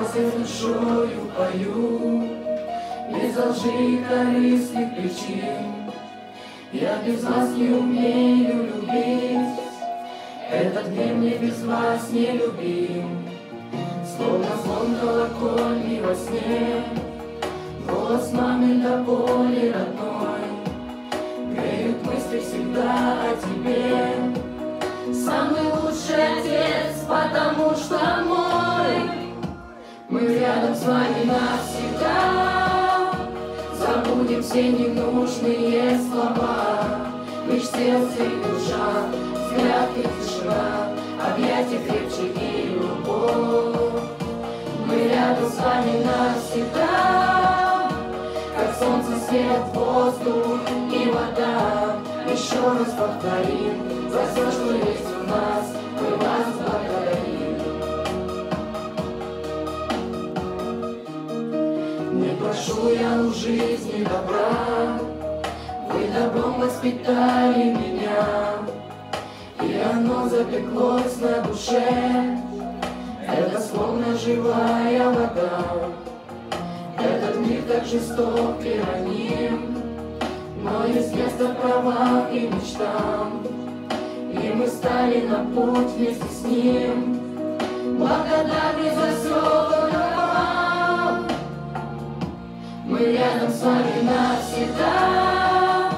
я душою пою, без лжи и корыстных причин. Я без вас не умею любить, этот мир мне без вас не любим. Словно звон колокольни во сне, голос мамы до боли родной, мы рядом с вами навсегда. Забудем все ненужные слова, лишь сердце и душа, взгляд и тишина, объятия крепче и любовь. Мы рядом с вами навсегда, как солнце, свет, воздух и вода. Еще раз повторим, за все, что есть прошу я у жизни добра, вы добром воспитали меня, и оно запеклось на душе. Это словно живая вода, этот мир так жесток и раним, но есть место правам и мечтам, и мы стали на путь вместе с ним. Благодарны за все рядом с вами навсегда.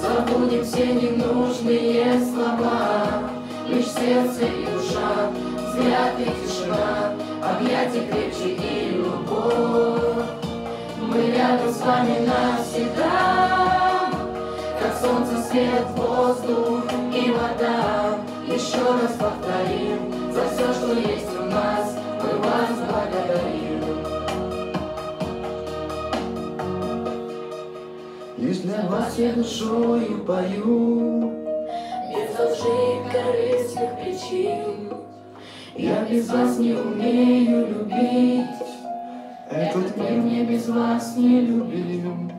Забудем все ненужные слова. Лишь сердце и душа, взгляд и тишина, Объятия крепче и любовь. Мы рядом с вами навсегда, Как солнце, свет, воздух и вода. Еще раз повторим, для вас я душою пою, без лжи и корыстных причин. Я без вас не умею любить, этот мир мне без вас не любим.